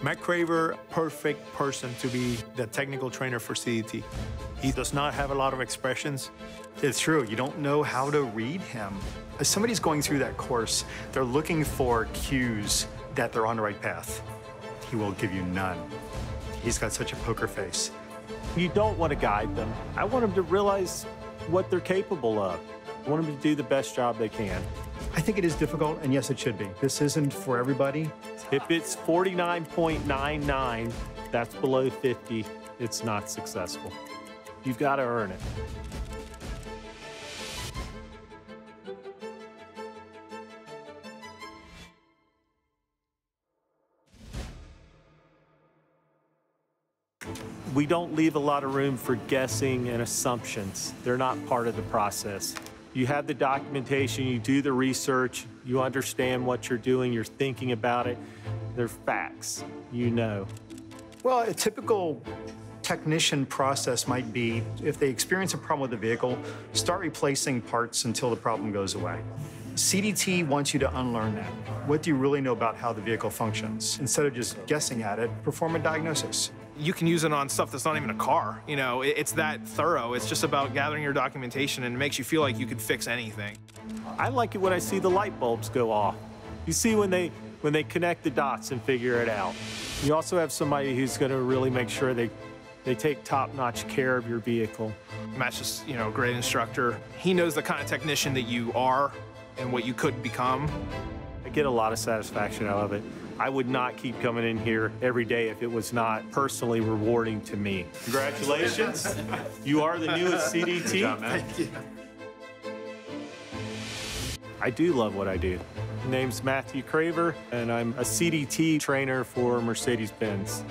Matt Craver, perfect person to be the technical trainer for CDT. He does not have a lot of expressions. It's true. You don't know how to read him. As somebody's going through that course, they're looking for cues that they're on the right path. He will give you none. He's got such a poker face. You don't want to guide them. I want them to realize what they're capable of. I want them to do the best job they can. I think it is difficult, and yes, it should be. This isn't for everybody. If it's 49.99, that's below 50, it's not successful. You've got to earn it. We don't leave a lot of room for guessing and assumptions. They're not part of the process. You have the documentation, you do the research, you understand what you're doing, you're thinking about it. They're facts, you know. Well, a typical technician process might be if they experience a problem with the vehicle, start replacing parts until the problem goes away. CDT wants you to unlearn that. What do you really know about how the vehicle functions? Instead of just guessing at it, perform a diagnosis. You can use it on stuff that's not even a car. You know, it's that thorough. It's just about gathering your documentation and it makes you feel like you could fix anything. I like it when I see the light bulbs go off. You see when they when they connect the dots and figure it out. You also have somebody who's going to really make sure they they take top-notch care of your vehicle. Matt's just, you know, a great instructor. He knows the kind of technician that you are and what you could become. I get a lot of satisfaction out of it. I would not keep coming in here every day if it was not personally rewarding to me. Congratulations. you are the newest CDT. Job, Thank you. I do love what I do. My name's Matthew Craver, and I'm a CDT trainer for Mercedes-Benz.